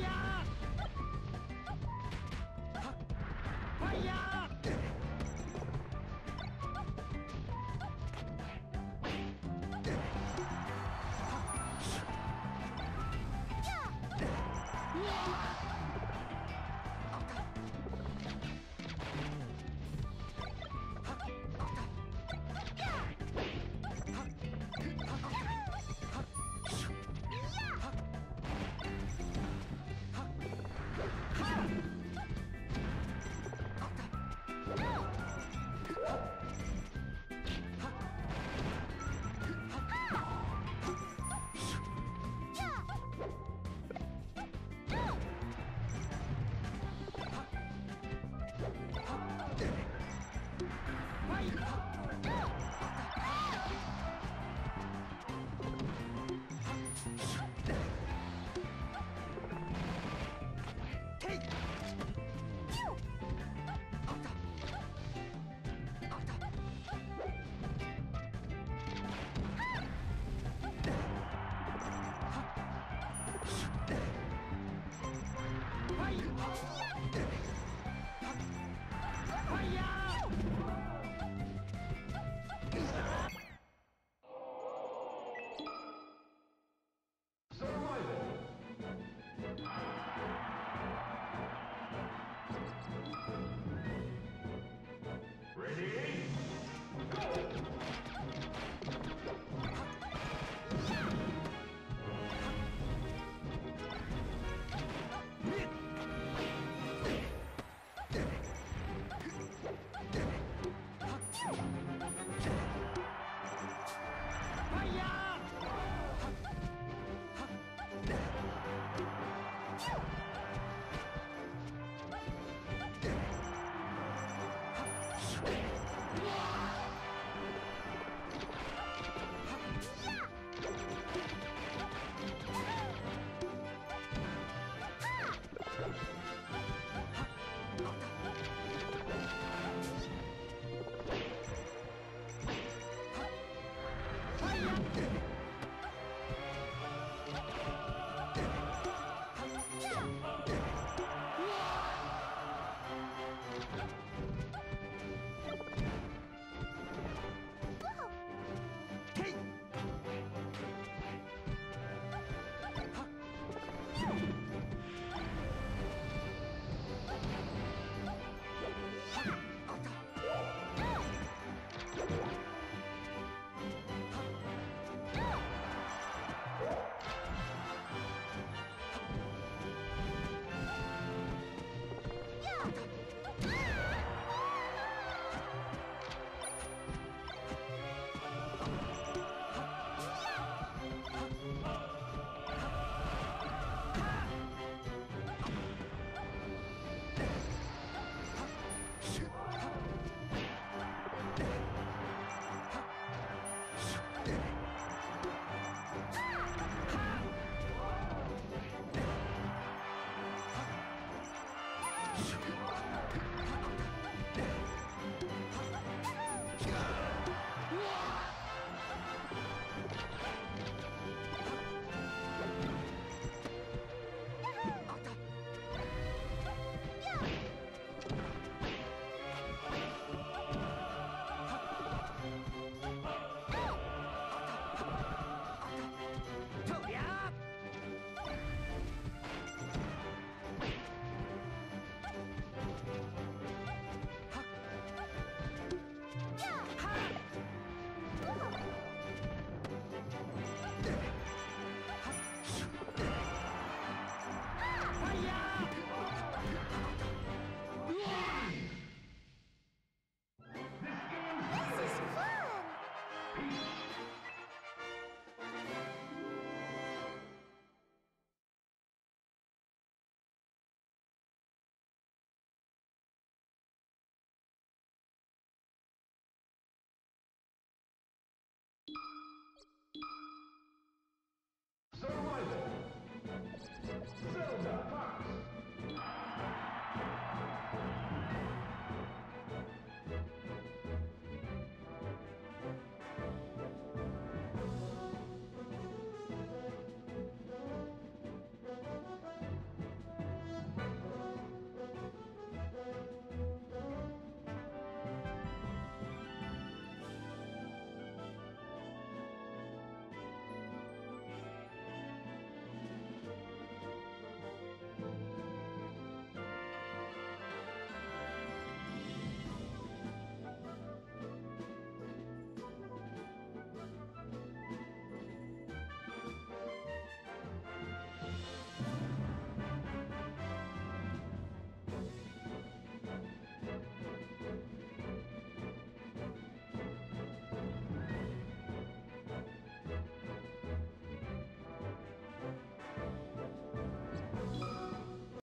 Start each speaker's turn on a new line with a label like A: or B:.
A: Yeah!